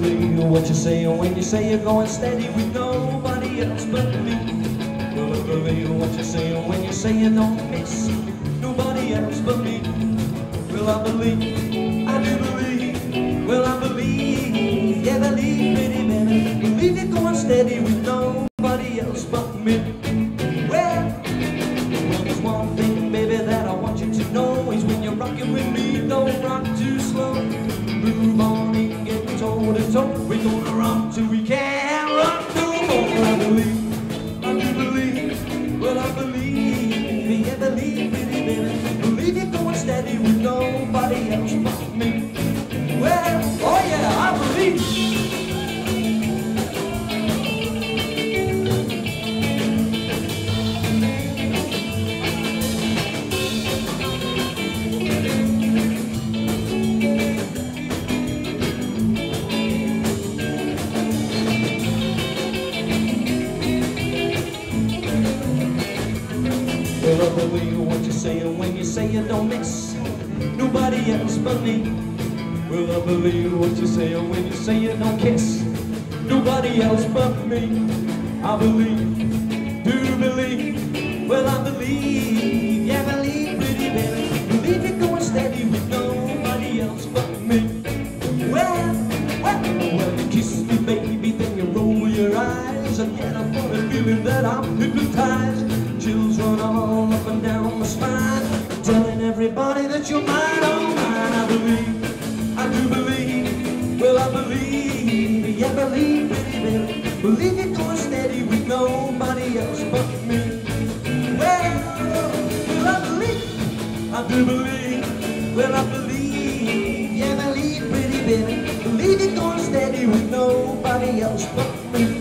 believe what you're saying when you say you're going steady with nobody else but me. Will I believe what you're saying when you say you don't miss nobody else but me? Will I believe? I do believe. Will I believe? Yeah, believe, pretty baby. Believe you're going steady with nobody else but me. Well, well, there's one thing, baby, that I want you to know is when you're rocking with me, don't rock too slow. Move on toe. We're gonna rock till we can't run no more. I believe, I do believe, well, I believe, yeah, believe, Believe what you're saying. When you say you don't miss. Nobody else but me. Well, I believe what you're saying. When you say you don't kiss. Nobody else but me. I believe, do believe, well, I believe, yeah, believe, that I'm hypnotized. Chills run all up and down my spine. Telling everybody that you're mine, oh mine. I believe, I do believe, well, I believe, yeah, believe, baby. Believe you're going steady with nobody else but me. Well, well, I believe, I do believe, well, I believe, yeah, believe, pretty baby. Believe you're going steady with nobody else but me.